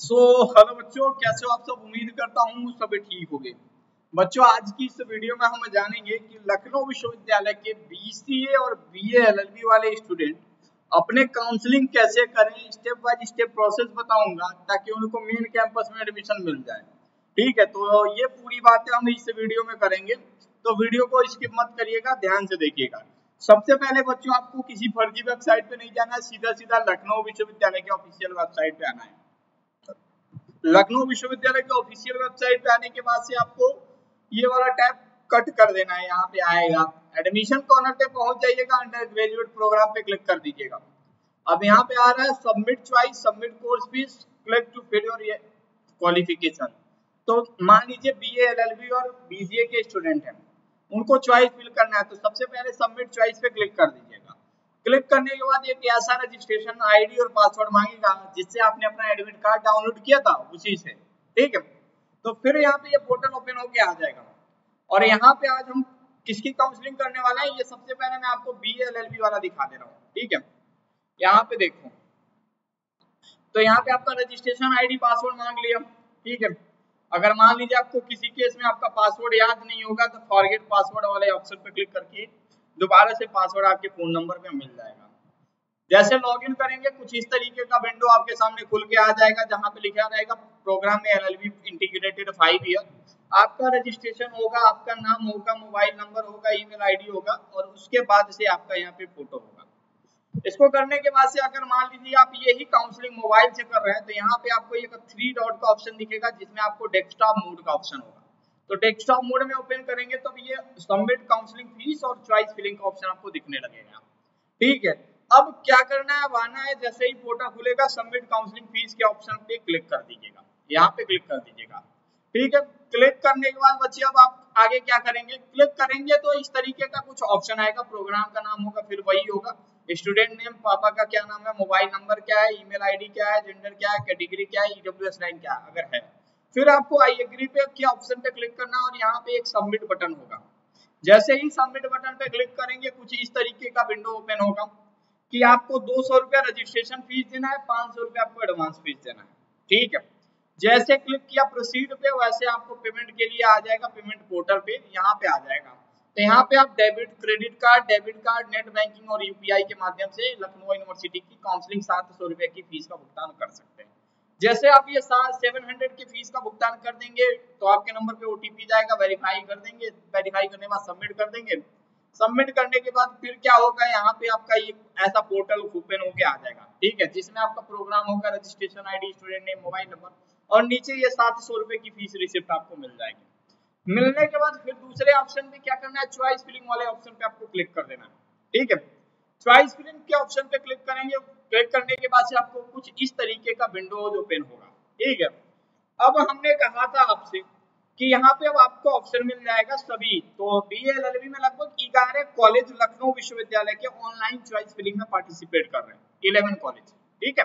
सो so, hello बच्चों कैसे हो आप सब? उम्मीद करता हूँ सभी ठीक हो गए बच्चों आज की इस वीडियो में हम जानेंगे कि लखनऊ विश्वविद्यालय के बीसीए और बीए एलएलबी वाले स्टूडेंट अपने काउंसलिंग कैसे करें स्टेप बाय स्टेप प्रोसेस बताऊँगा ताकि उनको मेन कैंपस में एडमिशन मिल जाए। ठीक है तो ये पूरी बातें हम इस वीडियो में करेंगे। तो वीडियो को स्किप मत करिएगा ध्यान से देखिएगा। सबसे पहले बच्चों आपको किसी फर्जी वेबसाइट पे नहीं जाना है सीधा सीधा लखनऊ विश्वविद्यालय के ऑफिशियल वेबसाइट पे आना है। लखनऊ विश्वविद्यालय के ऑफिशियल वेबसाइट पे आने के बाद से आपको ये वाला टैब कट कर देना है, यहाँ पे आएगा। एडमिशन कॉर्नर पे पहुँच जाइएगा अंडर ग्रेजुएट प्रोग्राम पे क्लिक कर दीजिएगा। अब यहाँ पे आ रहा है submit choice submit course fees click to fill your qualification तो मान लीजिए बी एल एल बी और बीसीए के स्टूडेंट हैं। उनको चॉइस फिल करना है तो सबसे पहले सबमिट चॉइस पे क्लिक कर दीजिएगा। क्लिक करने के बाद एक ऐसा रजिस्ट्रेशन आईडी और पासवर्ड मांगेगा, जिससे आपने अपना एडमिट कार्ड डाउनलोड किया था उसी से। ठीक है? तो फिर यहाँ पे ये पोर्टल ओपन होके आ जाएगा। और यहाँ पे आज हम किसकी काउंसलिंग करने वाला है, ये सबसे पहले मैं आपको बी एल एल बी वाला दिखा दे रहा हूँ। ठीक है? यहाँ पे देखो। तो यहाँ पे आपका रजिस्ट्रेशन आईडी पासवर्ड मांग लिया। ठीक है? अगर मान लीजिए आपको किसी केस में आपका पासवर्ड याद नहीं होगा तो फॉरगेट पासवर्ड वाले ऑप्शन पर क्लिक करके दोबारा से पासवर्ड आपके फ़ोन नंबर पे मिल जाएगा। जैसे लॉगिन करेंगे, कुछ इस तरीके का विंडो आपके सामने खुल के आ जाएगा, जहाँ पे लिखा रहेगा प्रोग्राम में एलएलबी इंटीग्रेटेड फाइव ईयर आपका रजिस्ट्रेशन होगा, आपका नाम होगा मोबाइल नंबर होगा ईमेल आईडी होगा, और उसके बाद से आपका यहाँ पे फ़ोटो होगा। इसको करने के बाद से अगर मान लीजिए आप यही काउंसलिंग मोबाइल से कर रहे हैं तो यहाँ पे आपको एक थ्री डॉट का ऑप्शन दिखेगा, जिसमें आपको डेस्कटॉप मोड का ऑप्शन होगा। तो डेस्कटॉप मोड में ओपन करेंगे तो ये सबमिट काउंसलिंग फ़ीस और चॉइस फिलिंग का ऑप्शन आपको दिखने लगेगा। ठीक है, अब क्या करना है आना है, जैसे ही पोर्टल खुलेगा सबमिट काउंसलिंग फ़ीस के ऑप्शन पे क्लिक कर दीजिएगा। यहाँ पे क्लिक कर दीजिएगा। ठीक है क्लिक करने के बाद बच्चे, अब आप आगे क्या करेंगे? क्लिक करेंगे तो इस तरीके का कुछ ऑप्शन आएगा प्रोग्राम का नाम होगा, फिर वही होगा। स्टूडेंट नेम पापा का क्या नाम है मोबाइल नंबर क्या है ईमेल आईडी क्या है जेंडर क्या है कैटेगरी क्या है ईडब्ल्यूएस रैंक क्या है, अगर है। फिर आपको आई एग्री पे के ऑप्शन पे क्लिक करना और यहाँ पे एक सबमिट बटन होगा। जैसे ही सबमिट बटन पे क्लिक करेंगे, कुछ इस तरीके का विंडो ओपन होगा कि आपको दो सौ रुपया रजिस्ट्रेशन फ़ीस देना है, पाँच सौ रुपया आपको एडवांस फ़ीस देना है। ठीक है? जैसे क्लिक किया प्रोसीड पे, वैसे आपको पेमेंट के लिए आ जाएगा पेमेंट पोर्टल पे, यहाँ पे आ जाएगा। तो यहाँ पे आप debit credit card debit card net banking और यूपीआई के माध्यम से लखनऊ यूनिवर्सिटी की काउंसलिंग सात सौ रुपए की फ़ीस का भुगतान कर सकते हैं। जैसे आप ये सेवन हंड्रेड की फ़ीस का भुगतान कर देंगे तो आपके नंबर पे ओटीपी जाएगा वेरीफाई कर देंगे वेरीफाई करने के बाद सबमिट कर देंगे। सबमिट करने के बाद फिर क्या होगा, यहाँ पे आपका ये ऐसा पोर्टल ओपन होके आ जाएगा। ठीक है, जिसमें आपका प्रोग्राम होगा registration ID student name mobile number और नीचे ये सात सौ रुपए की फ़ीस रिसिप्ट आपको मिल जाएगी। मिलने के बाद फिर दूसरे ऑप्शन में क्या करना है चॉइस फिलिंग वाले ऑप्शन पे आपको क्लिक कर देना है। ठीक है चॉइस फिलिंग के ऑप्शन पे क्लिक करेंगे क्लिक करने के बाद से आपको कुछ इस तरीके का विंडोज़ ओपन होगा। ठीक है? अब हमने कहा था आपसे कि यहाँ पे अब आपको ऑप्शन मिल जाएगा सभी। तो बी एल एल बी में लगभग ग्यारह कॉलेज लखनऊ विश्वविद्यालय के ऑनलाइन चॉइस फिलिंग में पार्टिसिपेट कर रहे हैं। इलेवन कॉलेज ठीक है?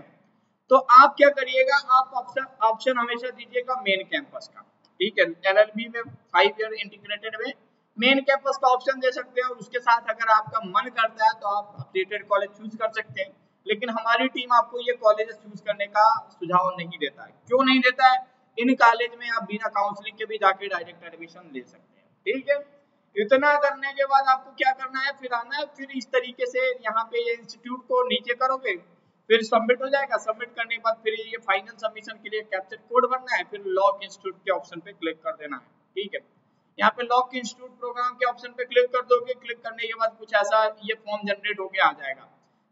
तो आप क्या करिएगा, आप ऑप्शन ऑप्शन हमेशा दीजिएगा मेन कैंपस का। ठीक है? एलएलबी में फाइव ईयर इंटीग्रेटेड में मेन कैंपस का ऑप्शन दे सकते हैं। उसके साथ अगर आपका मन करता है तो आप अपडेटेड कॉलेज चूज़ कर सकते हैं। लेकिन हमारी टीम आपको ये कॉलेज चूज़ करने का सुझाव नहीं देता है। क्यों नहीं देता है? इन कॉलेज में आप बिना काउंसलिंग के भी जाके डायरेक्ट एडमिशन ले सकते हैं। ठीक है? इतना करने के बाद आपको क्या करना है? फिर आना है, फिर इस तरीके से यहाँ पे ये इंस्टीट्यूट को नीचे करोगे, फिर सबमिट हो जाएगा। सबमिट करने के बाद फिर ये फाइनल सबमिशन के लिए कैप्चर कोड भरना है, फिर लॉक इंस्टीट्यूट के ऑप्शन पे क्लिक कर देना है। ठीक है? यहाँ पे लॉक इंस्टीट्यूट प्रोग्राम के ऑप्शन पे क्लिक कर दोगे। क्लिक करने के बाद कुछ ऐसा ये फॉर्म जनरेट होके आ जाएगा।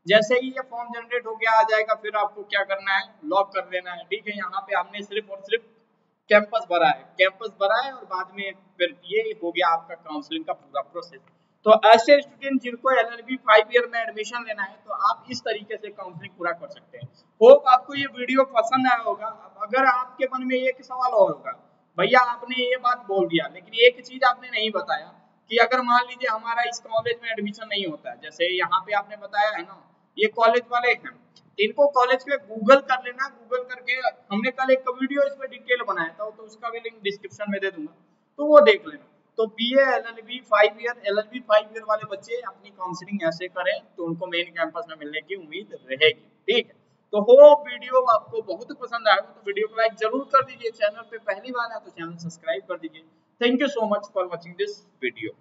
जैसे ही ये फॉर्म जनरेट होके आ जाएगा, फिर आपको क्या करना है? लॉक कर देना है। ठीक है, यहाँ पे हमने सिर्फ़ और सिर्फ़ कैंपस भरा है। कैंपस भरा है और बाद में फिर ये हो गया आपका काउंसलिंग का पूरा प्रोसेस तो ऐसे स्टूडेंट जिनको L L B five year में एडमिशन लेना है तो आप इस तरीके से काउंसलिंग पूरा कर सकते हैं। होप आपको ये वीडियो पसंद आया होगा। अगर आपके मन में एक सवाल और होगा, भैया, आपने ये बात बोल दिया, लेकिन एक चीज़ आपने नहीं बताया कि अगर मान लीजिए हमारा इस कॉलेज में एडमिशन नहीं होता है। जैसे यहाँ पे आपने बताया, है ना? ये कॉलेज वाले हैं। इनको कॉलेज पे गूगल कर लेना। गूगल करके हमने कल एक वीडियो इस पर डिटेल बनाया था तो उसका भी लिंक डिस्क्रिप्शन में दे दूँगा। तो वो देख लेना। तो B L L B five year L L B five year वाले बच्चे अपनी काउंसलिंग ऐसे करें तो उनको मेन कैंपस में मिलने की उम्मीद रहेगी। ठीक है? तो हो वीडियो आपको बहुत पसंद आएगा तो वीडियो को लाइक ज़रूर कर दीजिए। चैनल पे पहली बार है तो चैनल सब्सक्राइब कर दीजिए। Thank you so much for watching this video